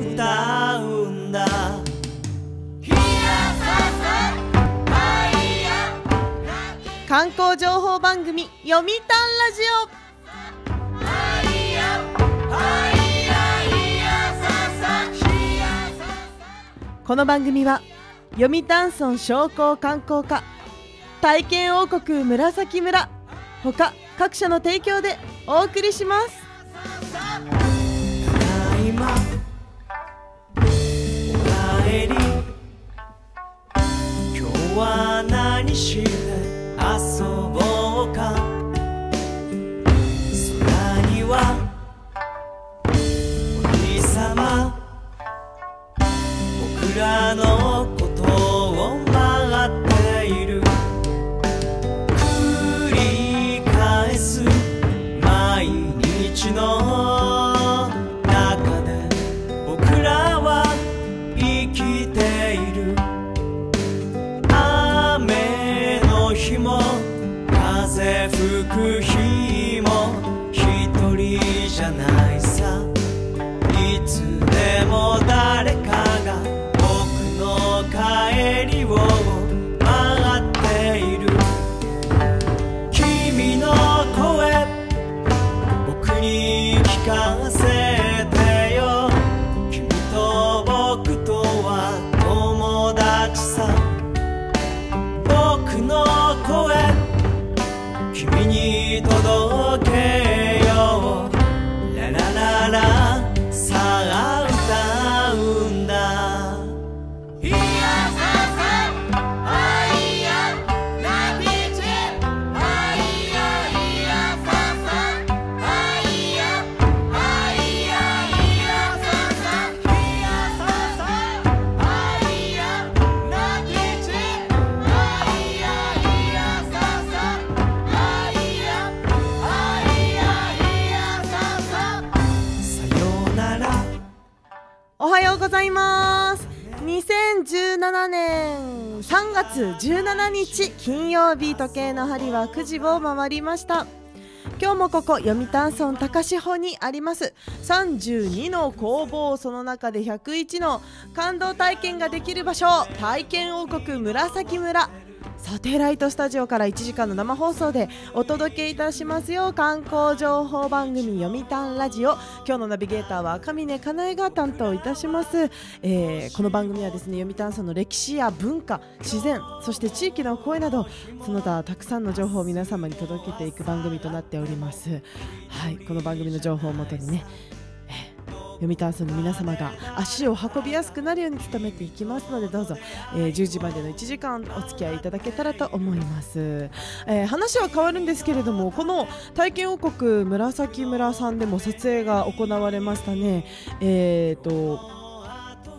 歌うんだ。観光情報番組「読谷ラジオ」この番組は読谷村商工観光課体験王国紫村。ほか各社の提供でお送りします。は何して遊ぼうか？空にはお日様僕らの金曜日時計の針は9時を回りました。今日もここ読谷村高志保にあります。32の工房その中で101の感動体験ができる場所体験王国紫村。サテライトスタジオから1時間の生放送でお届けいたしますよ観光情報番組読谷ラジオ。今日のナビゲーターは赤嶺かなえが担当いたします、えーこの番組はですね読谷村の歴史や文化自然そして地域の声などその他たくさんの情報を皆様に届けていく番組となっております。はいこの番組の情報をもとにね読谷村の皆様が足を運びやすくなるように努めていきますのでどうぞ、えー10時までの1時間お付き合いいただけたらと思います、えー話は変わるんですけれどもこの体験王国紫村さんでも撮影が行われましたね。えっ、と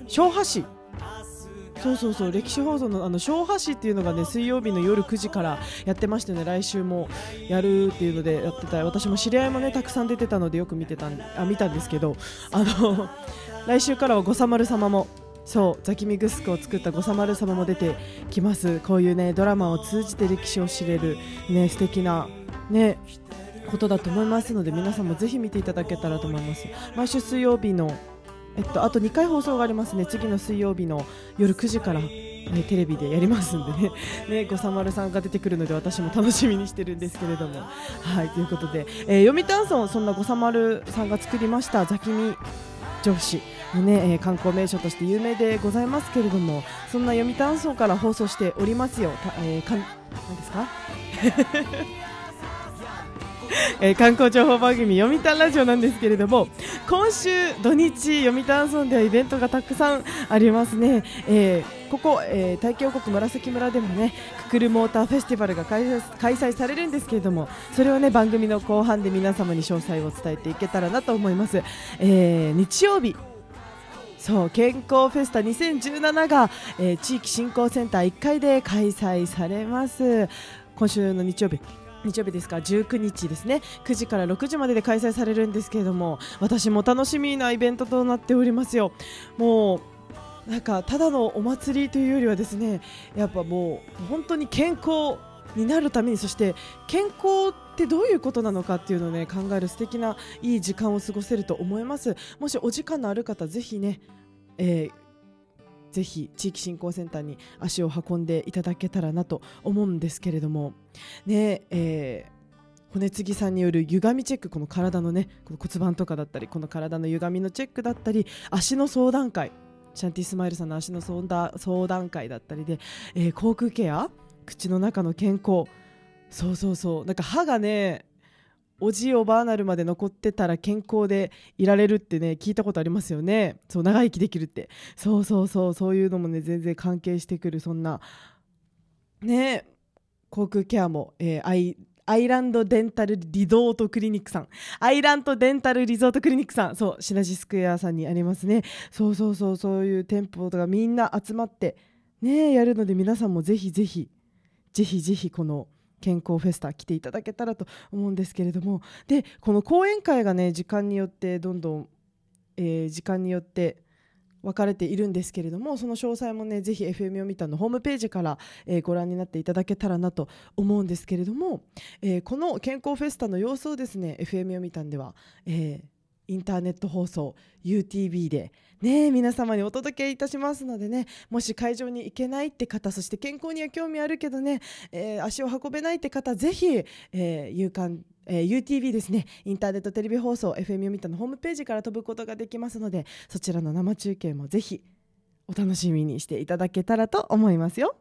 昭和市そうそうそう歴史放送のあの昭和市っていうのがね水曜日の夜9時からやってましてね来週もやるっていうのでやってた。私も知り合いもねたくさん出てたのでよく見てたんあ見たんですけどあの来週からは五三丸様もそうザキミグスクを作った五三丸様も出てきます。こういうねドラマを通じて歴史を知れるね素敵なねことだと思いますので皆さんもぜひ見ていただけたらと思います。毎週水曜日のえっと、あと2回放送がありますね。次の水曜日の夜9時から、ね、テレビでやりますんでね。ね五三丸さんが出てくるので私も楽しみにしてるんですけれども。はいということで、えー読谷村そんな五三丸さんが作りましたザキミ城市のね、えー観光名所として有名でございますけれどもそんな読谷村から放送しておりますよ、えー、かん何ですか？えー観光情報番組読谷ラジオなんですけれども今週土日読谷村ではイベントがたくさんありますね、えーここ、えー、大京国紫村でもねククルモーターフェスティバルが開催開催されるんですけれどもそれをね番組の後半で皆様に詳細を伝えていけたらなと思います、えー日曜日そう健康フェスタ2017が、えー地域振興センター1階で開催されます。今週の日曜日日曜日ですか？19日ですね。9時から6時までで開催されるんですけれども私も楽しみなイベントとなっておりますよ。もうなんかただのお祭りというよりはですねやっぱもう本当に健康になるためにそして健康ってどういうことなのかっていうのをね考える素敵ないい時間を過ごせると思います。もしお時間のある方ぜひね、えーぜひ地域振興センターに足を運んでいただけたらなと思うんですけれども。ねえー骨継ぎさんによる歪みチェックこの体のねこの骨盤とかだったりこの体の歪みのチェックだったり足の相談会。シャンティスマイルさんの足の相談相談会だったりで、えー口腔ケア口の中の健康。そうそうそう。なんか歯がねおじいおばあなるまで残ってたら健康でいられるってね聞いたことありますよね。そう長生きできるって。そうそうそうそういうのもね全然関係してくるそんな。ね口腔ケアも、えーアイアイランドデンタルリゾートクリニックさん。アイランドデンタルリゾートクリニックさん。そうシナジスクエアさんにありますね。そうそうそうそういう店舗とかみんな集まってねやるので皆さんもぜひぜひぜひぜひこの健康フェスタ来ていただけたらと思うんですけれども。でこの講演会がね時間によってどんどん、えー時間によって分かれているんですけれどもその詳細もねぜひ FM 読みたのホームページから、えーご覧になっていただけたらなと思うんですけれども、えーこの健康フェスタの様子をですね FM 読みたんでは、えーインターネット放送 UTV でね皆様にお届けいたしますのでねもし会場に行けないって方そして健康には興味あるけどね、えー足を運べないって方ぜひ、えー有刊えー UTV ですねインターネットテレビ放送 FM 読みたのホームページから飛ぶことができますのでそちらの生中継もぜひお楽しみにしていただけたらと思いますよ。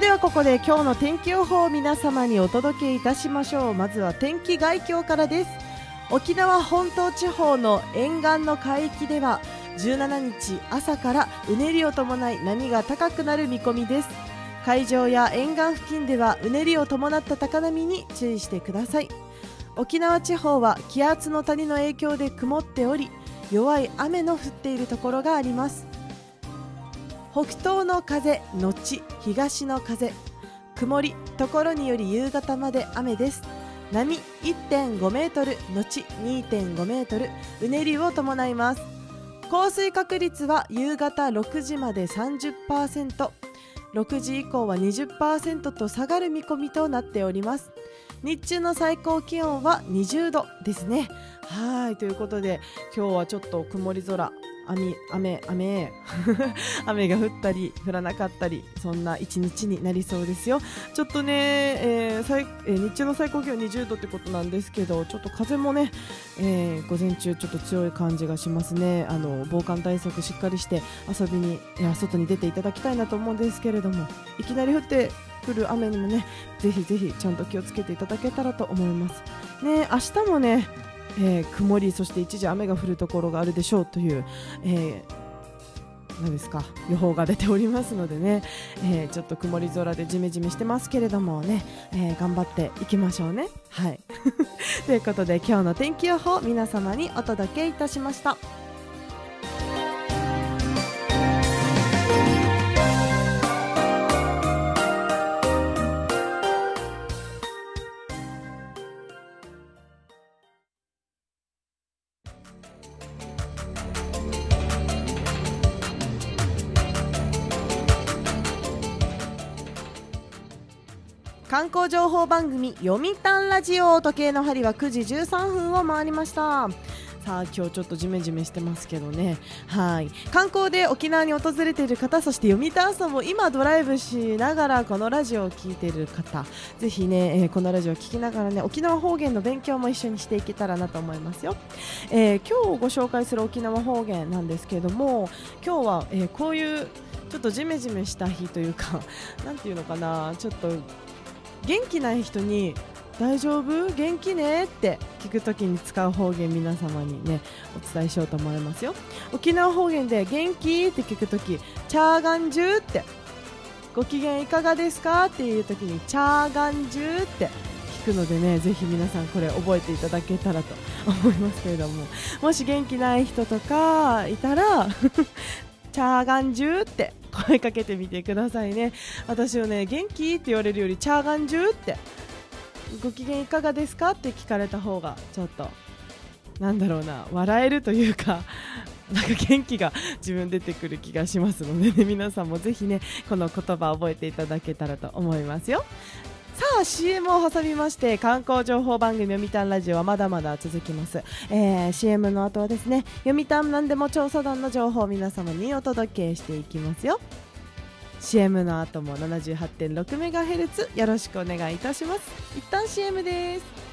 ではここで今日の天気予報を皆様にお届けいたしましょう。まずは天気概況からです。沖縄本島地方の沿岸の海域では17日朝からうねりを伴い波が高くなる見込みです。海上や沿岸付近ではうねりを伴った高波に注意してください。沖縄地方は気圧の谷の影響で曇っており弱い雨の降っているところがあります。北東の風のち東の風。曇りところにより夕方まで雨です。波1.5メートルのち2.5メートル。うねりを伴います。降水確率は夕方6時まで30% 6時以降は20%と下がる見込みとなっております。日中の最高気温は20度ですね。はいということで今日はちょっと曇り空雨雨雨。雨が降ったり降らなかったりそんな一日になりそうですよ。ちょっとね、えー最えー日中の最高気温20度ってことなんですけどちょっと風もね、えー午前中ちょっと強い感じがしますね。あの防寒対策しっかりして遊びに外に出ていただきたいなと思うんですけれどもいきなり降ってくる雨にもねぜひぜひちゃんと気をつけていただけたらと思います。ね明日もねえー曇りそして一時雨が降るところがあるでしょうという、えー何ですか予報が出ておりますのでね、えーちょっと曇り空でじめじめしてますけれどもね、え頑張っていきましょうね。はい ということで今日の天気予報皆様にお届けいたしました。観光情報番組読谷ラジオ時計の針は9時13分を回りました。さあ今日ちょっとジメジメしてますけどね。はい。観光で沖縄に訪れている方そして読谷村も今ドライブしながらこのラジオを聞いている方ぜひね、えーこのラジオを聞きながらね沖縄方言の勉強も一緒にしていけたらなと思いますよ、えー今日ご紹介する沖縄方言なんですけれども今日は、えーこういうちょっとジメジメした日というかなんていうのかなちょっと元気ない人に大丈夫？元気ね？って聞くときに使う方言皆様にねお伝えしようと思いますよ。沖縄方言で元気って聞くときチャーガンジューってご機嫌いかがですか？っていうときにチャーガンジューって聞くのでねぜひ皆さんこれ覚えていただけたらと思いますけれども。もし元気ない人とかいたら チャーガンジューって声かけてみてくださいね。私をね元気って言われるよりチャーガンジュってご機嫌いかがですかって聞かれた方がちょっとなんだろうな笑えるというか なんか元気が自分出てくる気がしますのでね。皆さんもぜひねこの言葉を覚えていただけたらと思いますよ。さあ CM を挟みまして観光情報番組読谷ラジオはまだまだ続きます、えー CM の後はですね読谷なんでも調査団の情報を皆様にお届けしていきますよ。CM の後も 78.6MHz よろしくお願いいたします。一旦 CM です。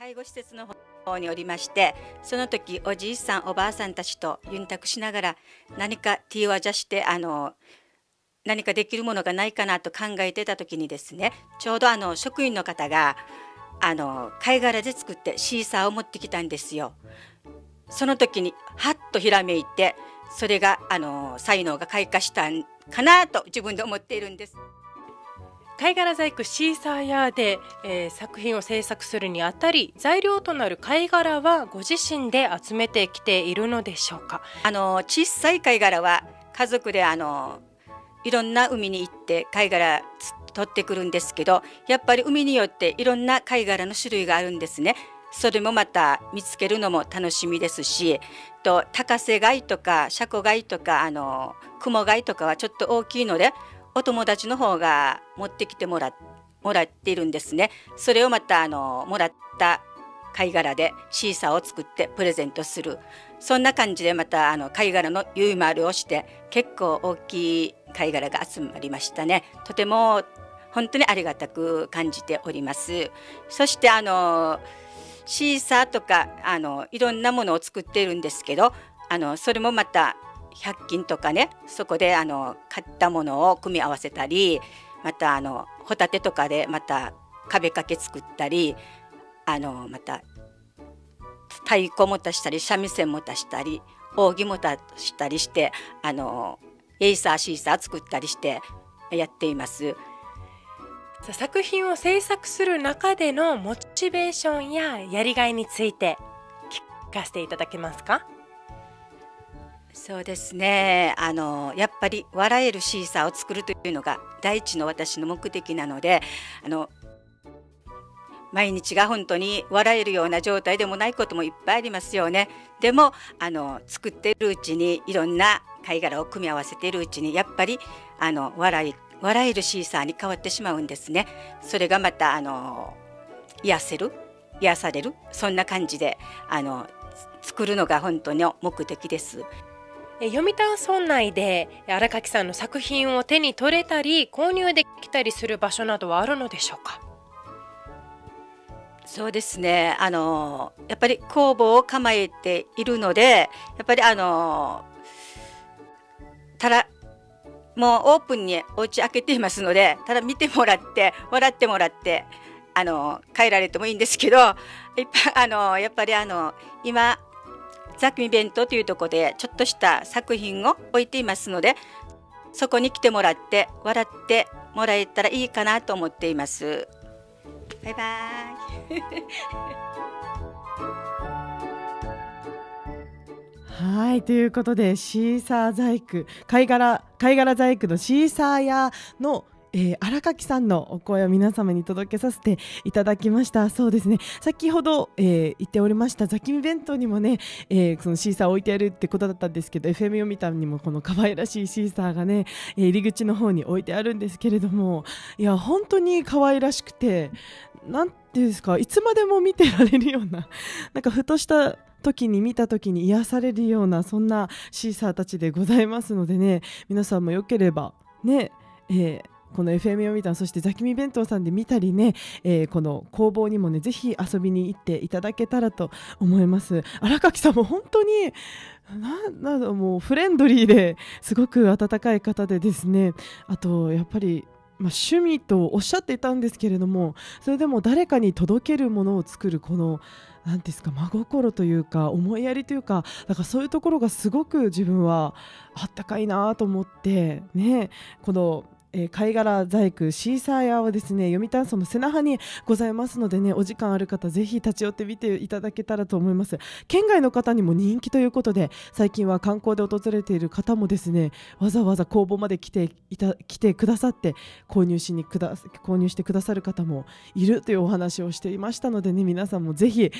介護施設の方におりましてその時おじいさんおばあさんたちとユンタクしながら何かティーワジャしてあの何かできるものがないかなと考えてた時にですねちょうどあの職員の方があの貝殻で作ってシーサーを持ってきたんですよ。その時にはっとひらめいてそれがあの才能が開花したんかなと自分で思っているんです。貝殻細工シーサーヤーで、えー、作品を制作するにあたり材料となる貝殻はご自身で集めてきているのでしょうか？あの小さい貝殻は家族であのいろんな海に行って貝殻取ってくるんですけどやっぱり海によっていろんな貝殻の種類があるんですね。それもまた見つけるのも楽しみですしと高瀬貝とかシャコ貝とかあの雲貝とかはちょっと大きいのでお友達の方が持ってきてもらもらっているんですね。それをまたあのもらった貝殻でシーサーを作ってプレゼントする。そんな感じでまたあの貝殻のゆいまるをして結構大きい貝殻が集まりましたね。とても本当にありがたく感じております。そしてあのシーサーとかあのいろんなものを作っているんですけどあのそれもまた100均とかねそこであの買ったものを組み合わせたりまたあのホタテとかでまた壁掛け作ったりあのまた太鼓も足したり三味線も足したり扇も足したりしてあのエイサーシーサー作ったりしてやっています。作品を制作する中でのモチベーションややりがいについて聞かせていただけますか？そうですねあのやっぱり笑えるシーサーを作るというのが第一の私の目的なのであの毎日が本当に笑えるような状態でもないこともいっぱいありますよね。でもあの作っているうちにいろんな貝殻を組み合わせているうちにやっぱりあの笑い笑えるシーサーに変わってしまうんですね。それがまたあの癒せる癒されるそんな感じであの作るのが本当の目的です。読谷村内で荒垣さんの作品を手に取れたり購入できたりする場所などはあるのでしょうか？そうですね。あのやっぱり工房を構えているのでやっぱりあのただもうオープンにお家開けていますのでただ見てもらって笑ってもらってあの帰られてもいいんですけどいっぱいあのやっぱりあの今ザクミ弁当というところでちょっとした作品を置いていますのでそこに来てもらって笑ってもらえたらいいかなと思っています。バイバイ はいということでシーサー細工貝殻貝殻細工のシーサー屋のえー、荒垣さんのお声を皆様に届けさせていただきました。そうですね。先ほど、えー、言っておりましたザキミ弁当にもね、えー、そのシーサー置いてあるってことだったんですけど FM 読みたにもこの可愛らしいシーサーがね、え入り口の方に置いてあるんですけれどもいや本当に可愛らしくてなんていうんですかいつまでも見てられるような なんかふとした時に見た時に癒されるようなそんなシーサーたちでございますのでね皆さんもよければね、えーこの FM を見たそしてザキミ弁当さんで見たりね、えー、この工房にもねぜひ遊びに行っていただけたらと思います。荒垣さんも本当にななもうフレンドリーですごく温かい方でですね。あとやっぱりまあ、趣味とおっしゃっていたんですけれどもそれでも誰かに届けるものを作るこの何ですか真心というか思いやりというかだかそういうところがすごく自分はあったかいなと思ってねこのえー、貝殻細工シーサー屋はですね読谷村の瀬那覇にございますのでねお時間ある方ぜひ立ち寄ってみていただけたらと思います。県外の方にも人気ということで最近は観光で訪れている方もですねわざわざ工房まで来ていた来てくださって購入しにくだ購入してくださる方もいるというお話をしていましたのでね皆さんもぜひ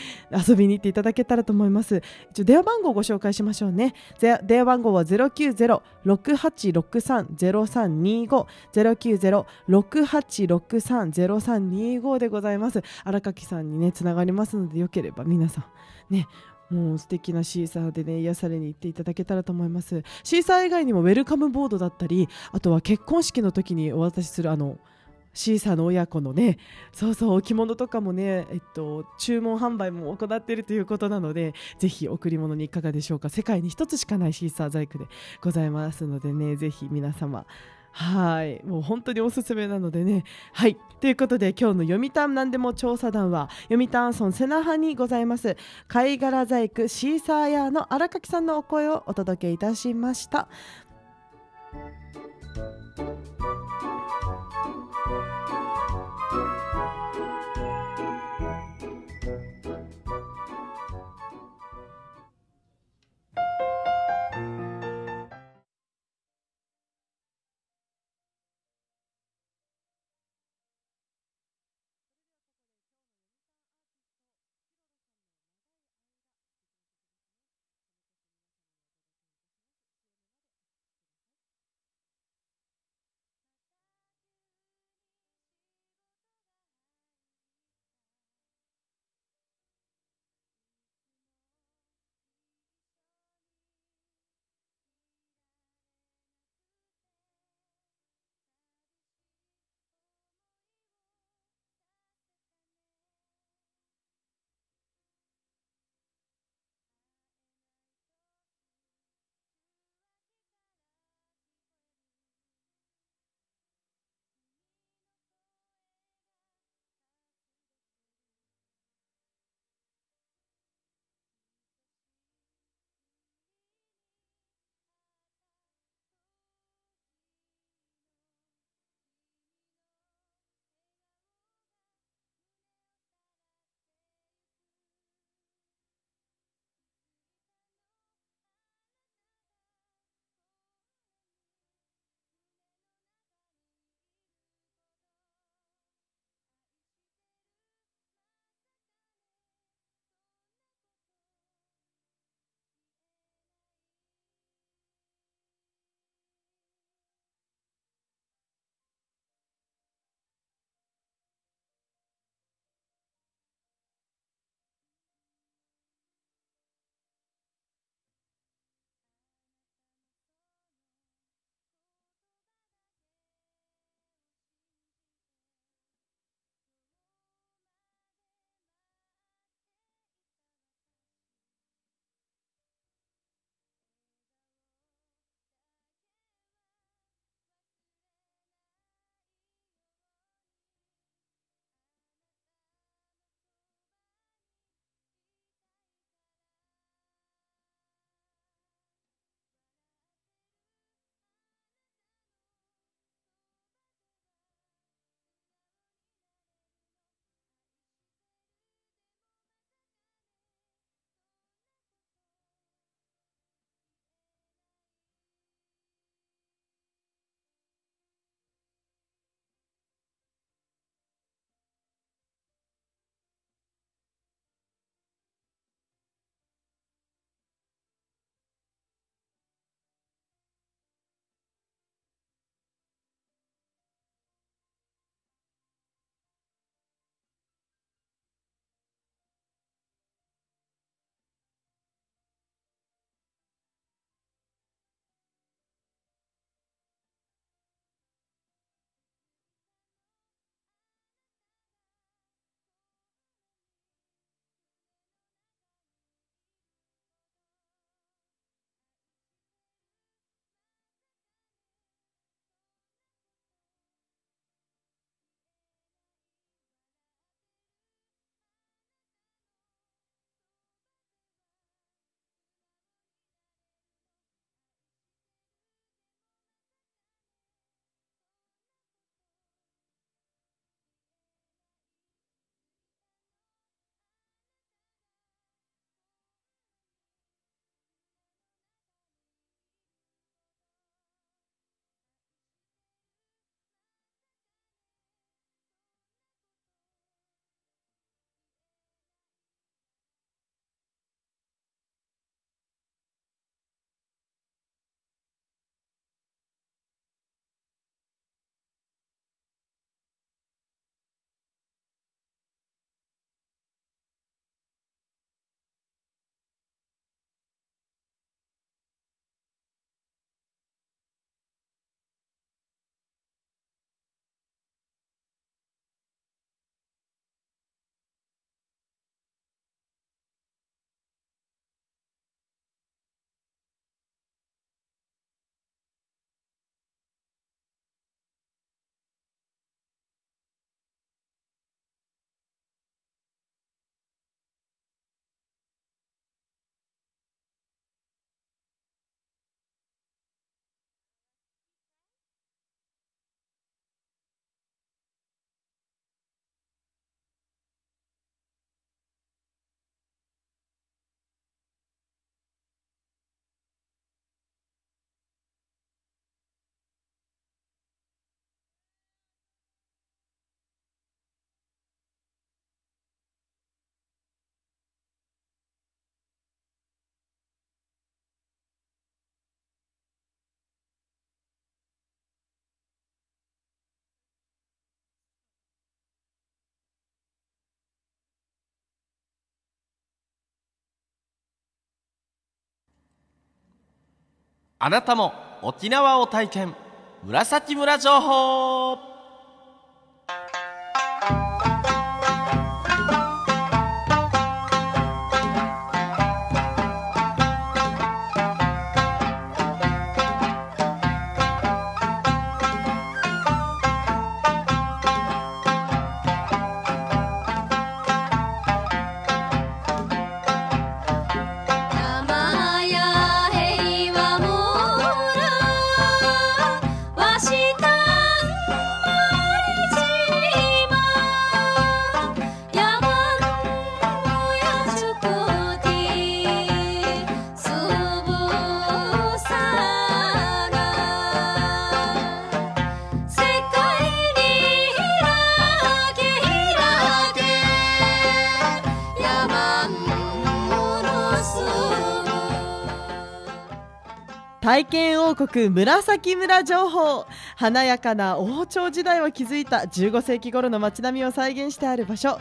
遊びに行っていただけたらと思います。一応電話番号をご紹介しましょうね。電話番号は090-6863-0325 090-6863-0325でございます。荒垣さんにねつながりますのでよければ皆さんねもう素敵なシーサーでね癒されに行っていただけたらと思います。シーサー以外にもウェルカムボードだったりあとは結婚式の時にお渡しするあのシーサーの親子のねそうそう置物とかもね、えっと、注文販売も行っているということなのでぜひ贈り物にいかがでしょうか。世界に一つしかないシーサー細工でございますのでねぜひ皆様はい。もう本当におすすめなのでね。はい。ということで今日の読谷なんでも調査団は読谷村瀬那覇にございます。貝殻細工シーサーヤーの荒垣さんのお声をお届けいたしました。あなたも沖縄を体験。紫村情報。国紫村情報。華やかな王朝時代を築いた15世紀頃の街並みを再現してある場所。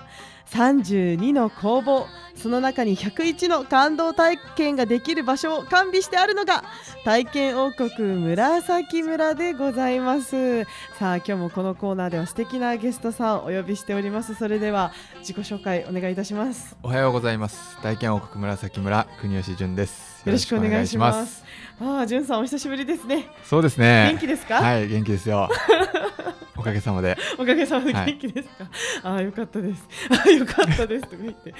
32の工房。その中に101の感動体験ができる場所を完備してあるのが体験王国紫村でございます。さあ今日もこのコーナーでは素敵なゲストさんをお呼びしております。それでは自己紹介お願いいたします。おはようございます。体験王国紫村国吉淳です。よろしくお願いします。ああ、じゅんさんお久しぶりですね。そうですね。元気ですか？はい元気ですよ。おかげさまで。おかげさまではい元気ですか、ああよかったです。ああよかったですとか言って。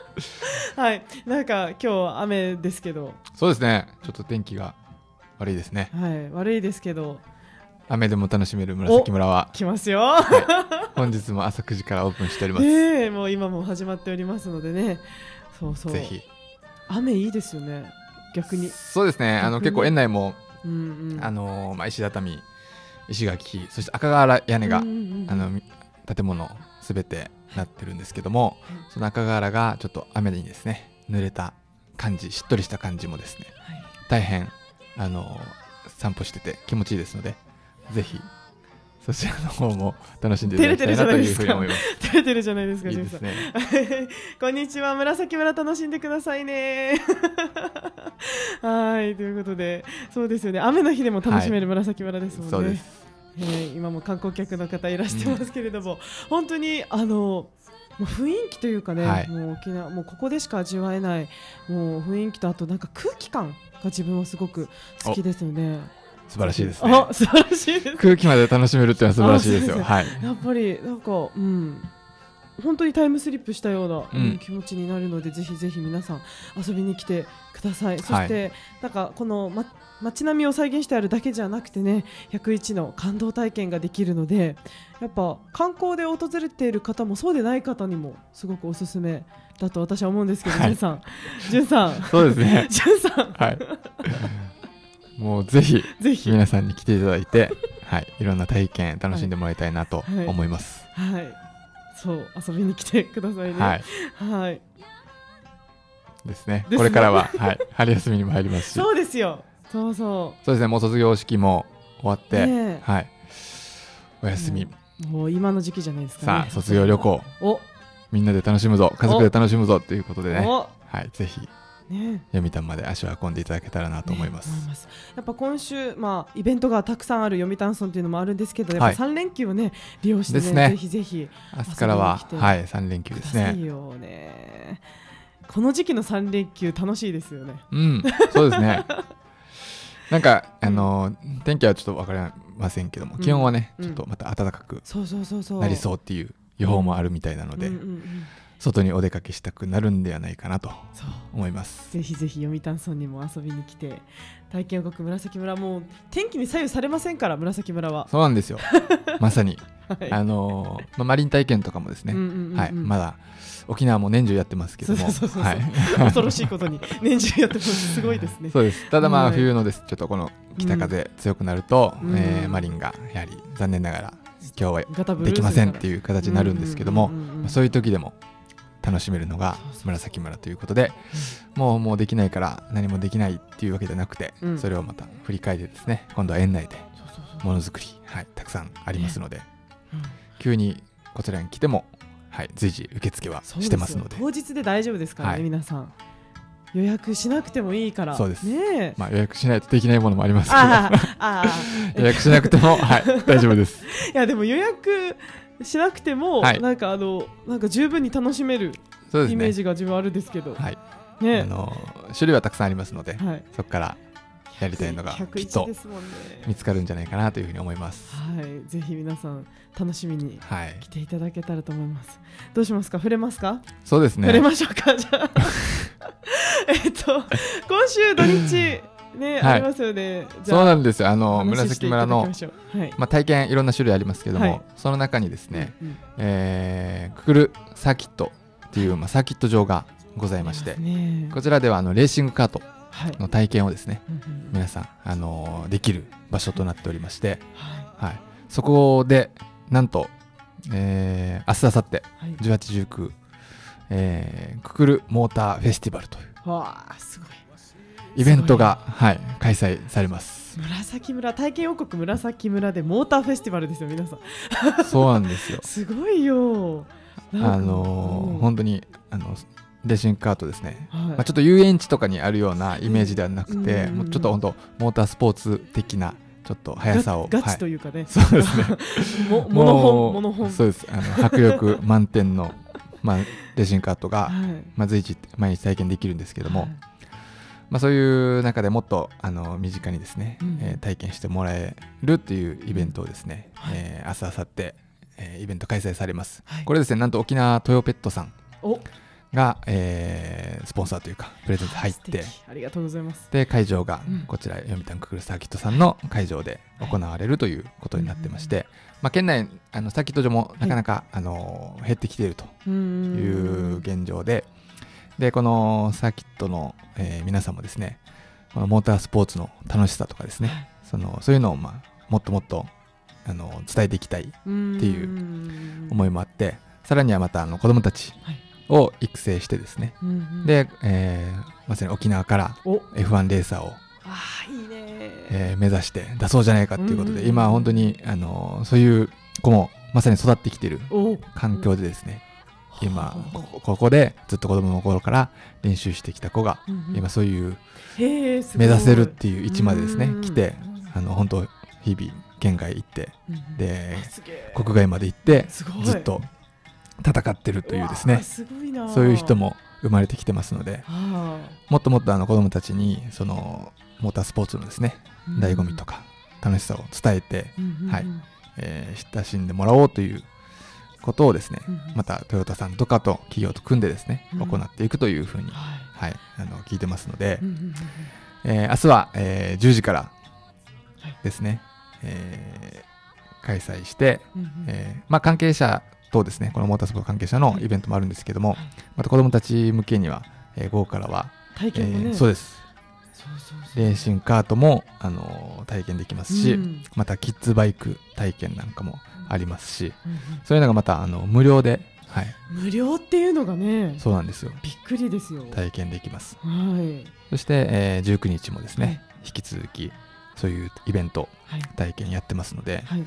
はい。なんか今日雨ですけど。そうですね。ちょっと天気が悪いですね。はい。悪いですけど。雨でも楽しめる紫村は。来ますよ。本日も朝9時からオープンしております、ねえもう今も始まっておりますのでね。そうそう。ぜひ雨いいですよね。逆に。そうですね。あの結構園内も、うんうん。あのまあ、石畳石垣そして赤瓦屋根が、うんうんうんあのみ建物すべてなってるんですけども、その赤瓦がちょっと雨にですね濡れた感じしっとりした感じもですねはい。大変あの散歩してて気持ちいいですのでぜひそちらの方も楽しんでいただきたいなというふうに思います。照れてるじゃないですか。いいですね。こんにちは。紫村楽しんでくださいねはいということで。そうですよね。雨の日でも楽しめる紫村ですもんね、そうです。えー今も観光客の方いらしてますけれども、本当にあのもう雰囲気というかね、はい。もう沖縄もうここでしか味わえないもう雰囲気とあとなんか空気感が自分はすごく好きですよね。素晴らしいですね。あ素晴らしいです。空気まで楽しめるってのは素晴らしいですよ。あはい。やっぱりなんかうん本当にタイムスリップしたような、気持ちになるのでぜひぜひ皆さん遊びに来てください。そして、なんかこの、ま、街並みを再現してあるだけじゃなくてね101の感動体験ができるのでやっぱ観光で訪れている方もそうでない方にもすごくおすすめだと私は思うんですけど、はいじゅんさん、じゅんさん、そうですね。じゅんさん、はい。もうぜひ ぜひ、皆さんに来ていただいて、はい、いろんな体験楽しんでもらいたいなとはい思います。はい、そう遊びに来てくださいね。はい。はいですね。これからは、はい、春休みにも入りますし。そうですよ。そうそそうですね。もう卒業式も終わっう。て、ねはい。お休み。えもう今の時期じゃないですか、ね。さあ、卒業旅行、お、みんなで楽しむぞ、家族で楽しむぞということでね。お、はい、ぜひ、ね読谷まで足を運んでいただけたらなと思います。ねやっぱ今週、まあ、イベントがたくさんある読谷村っていうのもあるんですけど、やっぱ3連休をね、利用してね、ですねぜひぜひ明日からは、はい、3連休ですね。さいよね。この時期の3連休楽しいですよね。うん、そうですね。なんか、あのー天気はちょっとわかりませんけども、うん気温はね、うんちょっとまた暖かくそうそうそうそう。なりそうっていう予報もあるみたいなので、外にお出かけしたくなるんではないかなと。思います。ぜひぜひ読谷村にも遊びに来て体験王国紫村もう天気に左右されませんから紫村は。そうなんですよ。まさに、はい。あのーまあ、マリン体験とかもですね、うんうんうんうん。はい、まだ沖縄も年中やってますけども、恐ろしいことに年中やってます。すごいですね。そうです。ただまあはい。冬のです、ちょっとこの北風強くなると、うん。えーマリンがやはり残念ながら今日はできませんってういう形になるんですけども、んうんうんうん。まあそういう時でも楽しめるのが紫村ということで、もうもうできないから何もできないっていうわけじゃなくて、うん。それをまた振り返ってですね、今度は園内でものづくり、はい、たくさんありますので、うん。急にこちらに来ても、はい、随時受付はしてますので、よ当日で大丈夫ですからね、はい。皆さん。予約しなくてもいいから。そうです。ねえ。まあ予約しないとできないものもありますけど。予約しなくてもはい 大丈夫です。ーいやでも予約しなくても、はい。なんかあのなんか十分に楽しめるイメージが自分あるんですけど、はい。ね。あの種類はたくさんありますのではい。そこからやりたいのがきっ101と見つかるんじゃないかなというふうに思います。はい。ぜひ皆さん楽しみにはい。来ていただけたらと思います。どうしますか？触れますか、そうですね。触れましょうか？じゃあ。えっと今週土日ね、はい。ありますよね。じそうなゃんですよ。あの紫村のはい。まあ、体験いろんな種類ありますけども、はい。その中にですね、うんえーククルサーキットっていう、まあ、サーキット場がございましてね。こちらではあのレーシングカートはい。の体験をですねうんうんうん。皆さん、あのーできる場所となっておりまして、ははい、そこでなんと、えー、明日明後日い。はい1819、えー、ククルモーターフェスティバルという。わあすごいイベントが、はい、開催されます。紫村体験王国紫村でモーターフェスティバルですよ皆さん。そうなんですよ。すごいよ。あのーうん。本当にあのレーシングカートですね。はい。まあ、ちょっと遊園地とかにあるようなイメージではなくて、うんもうちょっと本当モータースポーツ的なちょっと速さをガガチとはい。いうかね、そうですね。もモノホンモノホンそうです。あの迫力満点の、まあ、レーシングカートが、はい。まあ、随時毎日体験できるんですけども、はいまあ、そういう中でもっとあの身近にですね、うん。えー体験してもらえるっていうイベントをですね、はい。えー明日明後日、えーイベント開催されます、はい。これですねなんと沖縄トヨペットさんお。が、えースポンサーというかプレゼント入ってありがとうございます。で会場がうん。こちら読谷ククルサーキットさんの会場で行われるということになってまして、まあ、県内あのサーキット場もなかなか、あの減ってきているという現状ででこのサーキットの、えー皆さんもですねこのモータースポーツの楽しさとかですねそのそういうのを、まあ、もっともっとあの伝えていきたいっていう思いもあってさらにはまたあの子どもたちはい。を育成してですね、うんうん。で、えーまさに沖縄からお。F1 レーサーをあーいいね。えー目指して出そうじゃないかっていうことで、うん今本当に、あのーそういう子もまさに育ってきているお。環境でですね、今はあここでずっと子供の頃から練習してきた子が、今そういう目指せるっていう位置までですね。うん。来てあの本当日々県外行ってで国外まで行ってずっと戦ってるというですね。そういう人も生まれてきてますのではもっともっとあの子供たちにそのモータースポーツのですねあ醍醐味とか楽しさを伝えてはい。えー親しんでもらおうということをですね、うんうん。またトヨタさんとかと企業と組んでですね、うん。行っていくというふうに、はい。はい、あの聞いてますので、うんえー明日は、えー10時からはい。ですね、えー開催して、うんうん。えーまあ、関係者とですねこのモータースポーツ関係者のイベントもあるんですけども、はい。また子どもたち向けには、えー午後からは、体験もね。えーそうです。レーシングカートも、あのー体験できますし、うん。またキッズバイク体験なんかもありますし、うんうん。そういうのがまたあの無料で、はい、無料っていうのがねそうなんですよ。びっくりですよ。体験できます。はい。そして、えー19日もですね、はい。引き続きそういうイベントはい。体験やってますので、はい。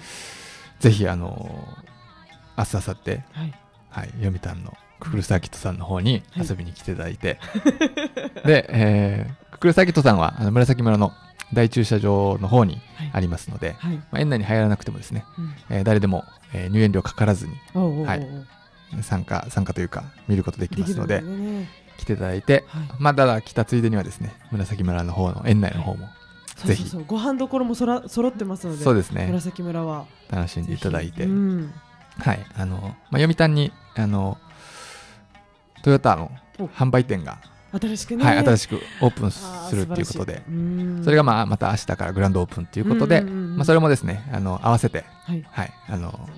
ぜひあのー明日明後日、はい。はい、読谷のククルサーキットさんの方にはい。遊びに来ていただいて、で、えーククルサーキットさんはあの紫村の大駐車場の方にはい。ありますので、はい。まあ、園内に入らなくてもですね、うん。えー誰でも、えー入園料かからずにはい。参加参加というか見ることできますのででね。来ていただいて、はい。まあただ来たついでにはですね紫村の方の園内の方もぜひ。ご飯どころもそら揃ってますのでそうですね。紫村は。楽しんでいただいて、うん。はい。あの、まあ、読谷にあのトヨタのお。販売店が、新しくね。はい、新ししくオープンするっていうことで。それががまあまた明日からグランドオープンということで、まあ、それもですねあの合わせて、はい。はい、あの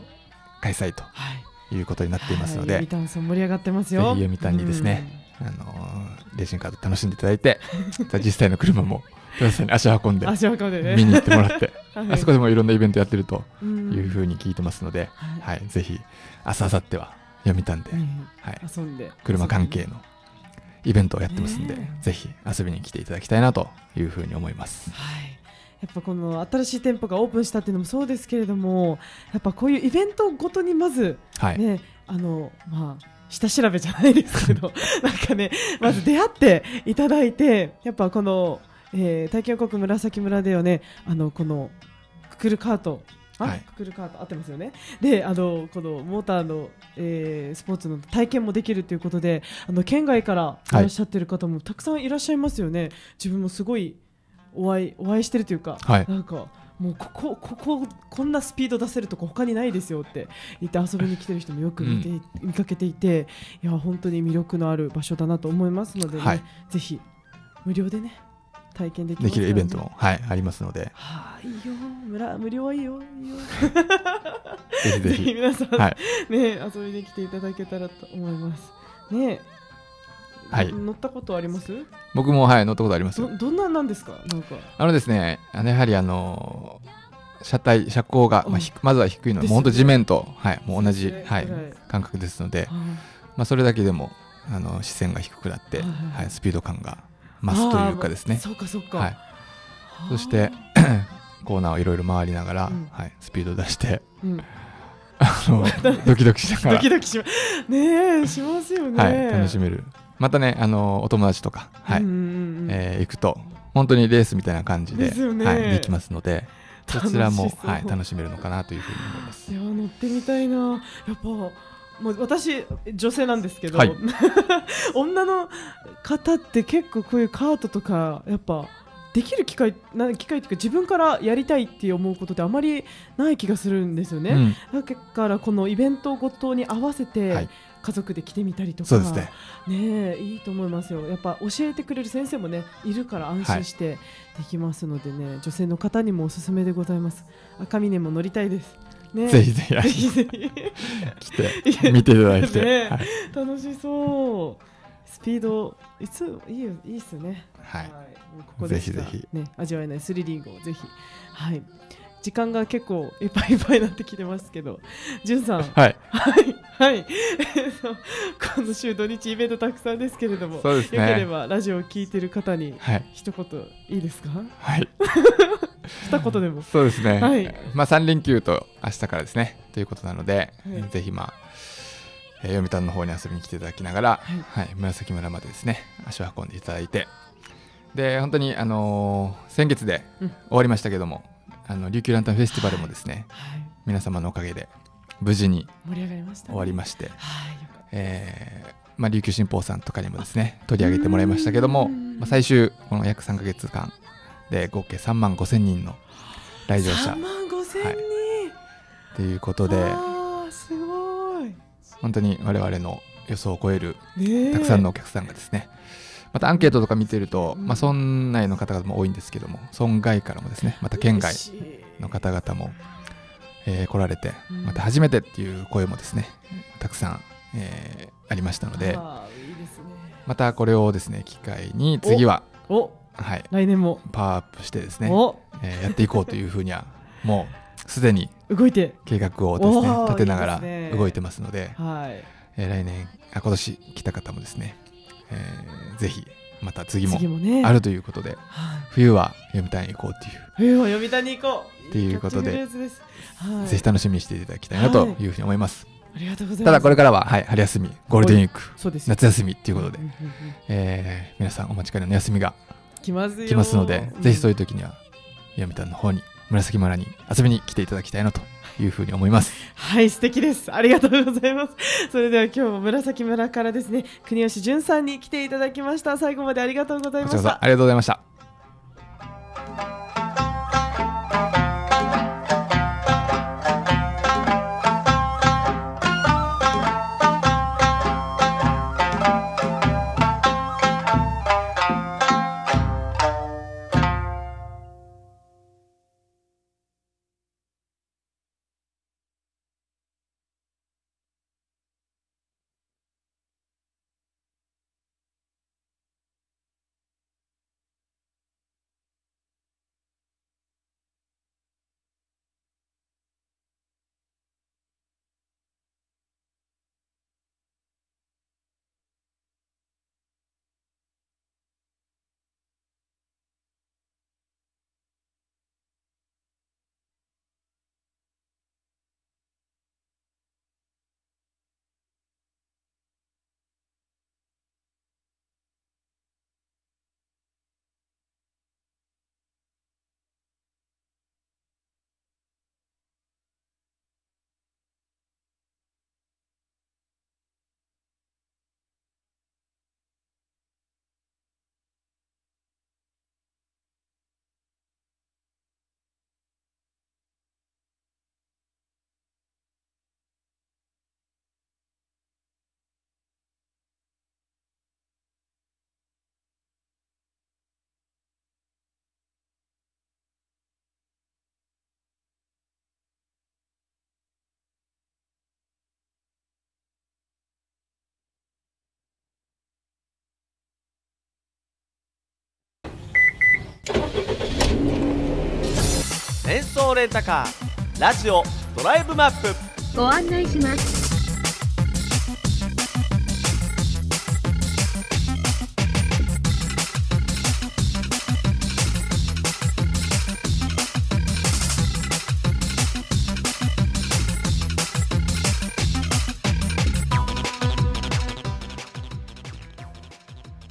開催とはい。いうことになっていますので、はい、読谷さん盛り上がってますよ。読谷にですねあのレーシングカード楽しんでいただいて 実際の車もトヨタさんに足を運んうんで見に行ってもらって、はい。あそこでもいろんなイベントやってるとうんいうふうに聞いてますので、はい。はい、ぜひ明日明後日は読谷で、うん。はい、遊んで。車関係のイベントをやってますんで、ねぜひ遊びに来ていただきたいなというふうに思います。はい。やっぱこの新しい店舗がオープンしたっていうのもそうですけれどもやっぱこういうイベントごとにまずはい、ね、あのまあ下調べじゃないですけど なんかねまず出会っていただいてやっぱこの、えー、体験王国紫村ではねあのこのククルカートあ、はい。ククルカート合ってますよね。であのこのモーターの、えースポーツの体験もできるということであの県外からい。らっしゃってる方もたくさんいらっしゃいますよね、自分もすごいお会いお会いしてるというか、はい。なんかもうこここここんなスピード出せるとこ他にないですよって言って遊びに来てる人もよく見て、見かけていていや本当に魅力のある場所だなと思いますのでね、はい。ぜひ無料でね体験できまですきるイベントもも、はい、ありますので、はあいいよ。村無料はいいよ。いいよ。ぜひぜぜひひ。皆さん、はい、ね遊びに来ていただけたらと思います。ねはい。乗ったことあります？僕も、はい、乗ったことあります。よ。どどんなんなんですか？なんか。あのですね、あのやはりあの車体、車高が、まあ、ひくまずは低いので、ね。もう本当地面と、はい、もう同じ、ね。はい感覚ですので、あまあ、それだけでもあの視線が低くなって、はい、スピード感が増すというかですね。そうかそうか、はい、そして コーナーをいろいろ回りながら、うん。はい、スピード出してうん、あの ドキドキしながら。ドキドキしまねえしますよね、はい、楽しめる。またねあのお友達とか、はい。えー行くと本当にレースみたいな感じででね。はい、できますのでそちらもはい、楽しめるのかなというふうに思います。いや乗ってみたいな。やっぱもう私女性なんですけど、はい。女の方って結構こういうカートとかやっぱできる機会な機会っていうか自分からやりたいって思うことってあまりない気がするんですよね、だからこのイベントごとに合わせて、はい。家族で来てみたりとかそうですね。いいと思いますよ。やっぱ教えてくれる先生もねいるから安心してできますのでね、女性の方にもおすすめでございます。赤峰も乗りたいですね。えぜひぜひぜひぜひ。来て見ていただいて、ねはい。楽しそう。スピードいついいよいいっすよね。はい。もうここぜひぜね味わえないスリリングをぜひ。はい。時間が結構いっぱいいっぱいになってきてますけど。じゅんさん。はい。はい、はい、この週土日イベントたくさんですけれども、そうですね。よければラジオを聞いてる方にはい。一言いいですか？はい 二言でも。そうですね、はい。まあ3連休と明日からですね。ということなので、はい。ぜひまあ、えー読谷の方に遊びに来ていただきながら、はい。はい紫村までですね足を運んでいただいて。で本当にあのー先月でうん。終わりましたけども、あの琉球ランタンフェスティバルもですね、はい、皆様のおかげで無事に盛り上がりました、ね。終わりまして、はい、よかっえーまあ、琉球新報さんとかにもですね取り上げてもらいましたけども、うん。まあ、最終この約3ヶ月間で合計3万5千人の来た。場者。三万五千人。はい。ということですごい。本当に我々の予想を超えるたくさんのお客さんがですね。またアンケートとか見てると、うん。まあ、村内の方々も多いんですけども村外からもですねまた県外の方々も、えー来られてうん。また初めてっていう声もですねたくさん、えーありましたので。またこれをですね機会に次は、おはい、来年も、パワーアップしてですね、おえーやっていこうというふうには もうすでに動いて計画をですね立てながら動いてますのではい。えー来年あ今年来た方もですね、えーぜひまた次も次もね。あるということではい。冬は読谷へ行こうっていう、冬は読谷に行こう。っていうことで。はい。ぜひ楽しみにしていただきたいなというふうに思います、ありがとうございます。ただこれからは、はい、春休みゴールデンウィークそうですよ。夏休みっていうことでえー皆さんお待ちかねの休みが来ますよ。来ますので、ぜひそういうう時には読谷の方に紫村に遊びに来ていただきたいなというふうに思いますはい、素敵です。ありがとうございます。それでは今日も紫村からですね、国吉淳さんに来ていただきました。最後までありがとうございましたあ。りがとうございました演奏レンタカーラジオドライブマップ。ご案内します。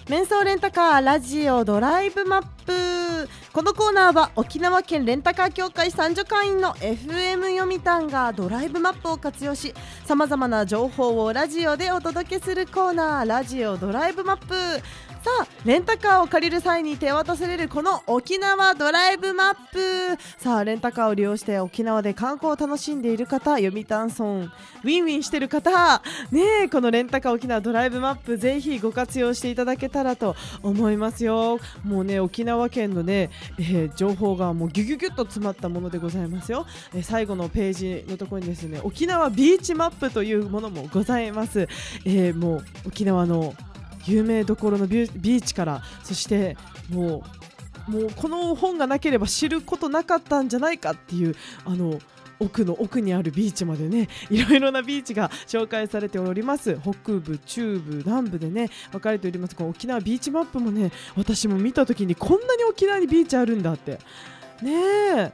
メンソーレンタカーラジオドライブマップ。このコーナーは沖縄県レンタカー協会賛助会員の FM 読谷がドライブマップを活用しさまざまな情報をラジオでお届けするコーナーラジオドライブマップ。さあレンタカーを借りる際に手渡されるこの沖縄ドライブマップ。さあレンタカーを利用して沖縄で観光を楽しんでいる方読谷村。ウィンウィンしてる方。ねえこのレンタカー沖縄ドライブマップぜひご活用していただけたらと思いますよ。もうね沖縄県のね、えー情報がもうギュギュギュッと詰まったものでございますよ、えー最後のページのところにですね沖縄ビーチマップというものもございます、えーもう沖縄の有名どころのビーチからそしてもうもうこの本がなければ知ることなかったんじゃないかっていうあの奥の奥にあるビーチまでねいろいろなビーチが紹介されております。北部中部南部でね分かれております。この沖縄ビーチマップもね私も見た時にこんなに沖縄にビーチあるんだって。ねえ。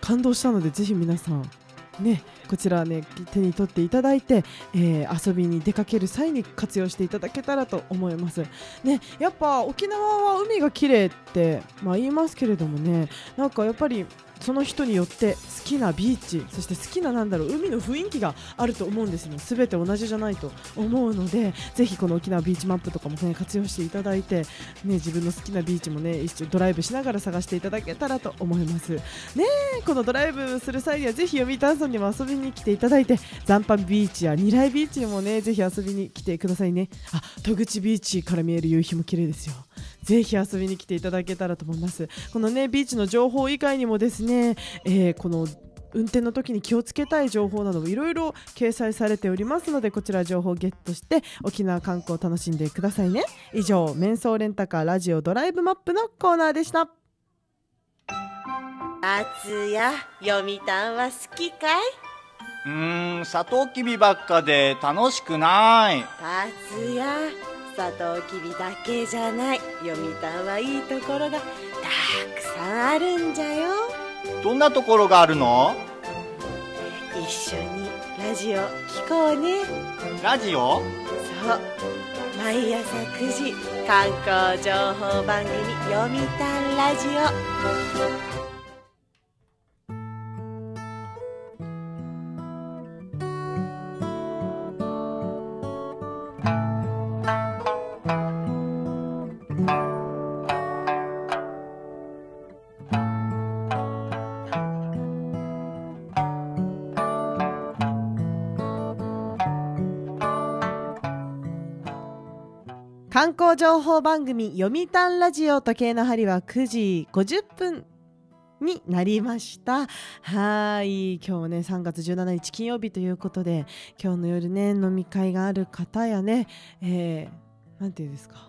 感動したのでぜひ皆さんねこちらね手に取っていただいて、えー遊びに出かける際に活用していただけたらと思います。ねやっぱ沖縄は海が綺麗ってまあ言いますけれどもねなんかやっぱりその人によって好きなビーチそして好きななんだろう海の雰囲気があると思うんですねすべて同じじゃないと思うのでぜひこの沖縄ビーチマップとかもね活用していただいてね自分の好きなビーチもね一緒ドライブしながら探していただけたらと思います。ねこのドライブする際にはぜひ読谷村にも遊びに来ていただいて残波ビーチや二来ビーチにもねぜひ遊びに来てくださいね。あ戸口ビーチから見える夕日も綺麗ですよ。ぜひ遊びに来ていただけたらと思います。このねビーチの情報以外にもですね、えーこの運転の時に気をつけたい情報などもいろいろ掲載されておりますのでこちら情報をゲットして沖縄観光を楽しんでくださいね。以上メンソーレンタカーラジオドライブマップのコーナーでした。松や読谷は好きかい？うーん、サトウキビばっかで楽しくない。達也サトウキビだけじゃない。読谷はいいところがたくさんあるんじゃよ。どんなところがあるの？一緒にラジオ聞こうね。ラジオ？そう。毎朝9時観光情報番組「読谷ラジオ」観光情報番組読谷ラジオ時計の針は9時50分になりました。はい。今日もね3月17日金曜日ということで今日の夜ね飲み会がある方やねえー、なんていうんですか？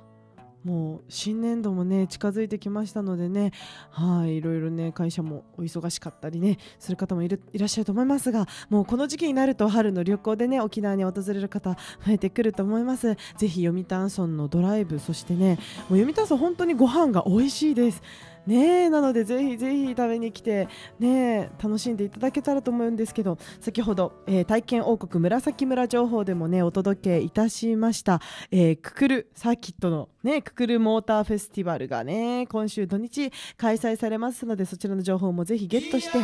もう新年度もね近づいてきましたのでねはいいろいろね会社もお忙しかったりねする方もいるいらっしゃると思いますがもうこの時期になると春の旅行でね沖縄に訪れる方増えてくると思います。ぜひ読谷村のドライブそしてねもう読谷村本当にご飯が美味しいです。ねなのでぜひぜひ食べに来てね楽しんでいただけたらと思うんですけど先ほど、えー体験王国紫村情報でもねお届けいたしました、えーククルサーキットのねククルモーターフェスティバルがね今週土日開催されますのでそちらの情報もぜひゲットして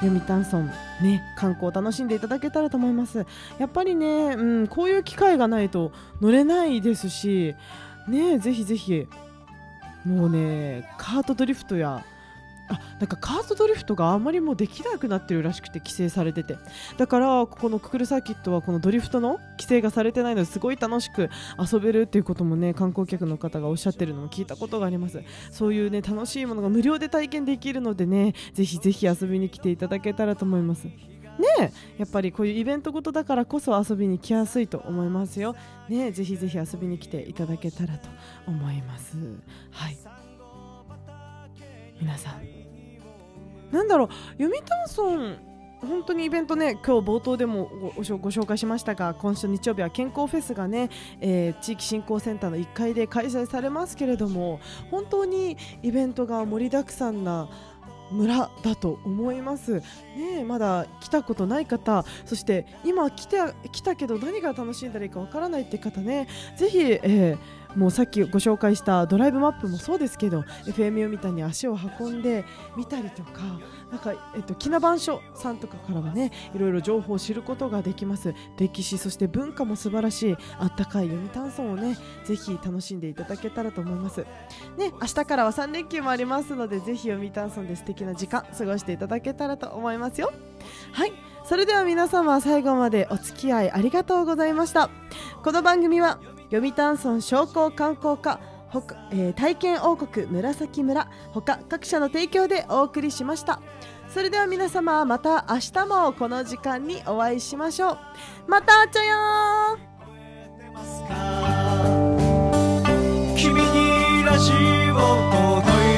読谷村ね観光を楽しんでいただけたらと思います。やっぱりね、うん、こういう機会がないと乗れないですしねぜひぜひもうねカートドリフトやあなんかカートドリフトがあんまりもうできなくなってるらしくて規制されててだからここのククルサーキットはこのドリフトの規制がされてないのですごい楽しく遊べるっていうこともね観光客の方がおっしゃってるのを聞いたことがあります。そういうね楽しいものが無料で体験できるのでねぜひぜひ遊びに来ていただけたらと思います。ねえやっぱりこういうイベントごとだからこそ遊びに来やすいと思いますよ。ねえぜひぜひ遊びに来ていただけたらと思います。はい。皆さん。なんだろう読谷村本当にイベントね今日冒頭でもごご紹ご紹介しましたが今週日曜日は健康フェスがね、えー地域振興センターの1階で開催されますけれども本当にイベントが盛りだくさんな村だと思います、ね、まだ来たことない方そして今来て来たけど何が楽しんだらいいかわからないって方ねぜひ、えーもうさっきご紹介したドライブマップもそうですけど FM 読谷に足を運んでみたりとかなんか、えっと、きな番所さんとかからはねいろいろ情報を知ることができます。歴史そして文化も素晴らしいあったかい読谷村をねぜひ楽しんでいただけたらと思います。ね明日からは3連休もありますのでぜひ読谷村で素敵な時間過ごしていただけたらと思いますよ。はい。それでは皆様最後までお付き合いありがとうございました。この番組は読谷村商工観光課ほ、えー、体験王国紫村ほか各社の提供でお送りしました。それでは皆様また明日もこの時間にお会いしましょう。またちゃよ君にラジオ届い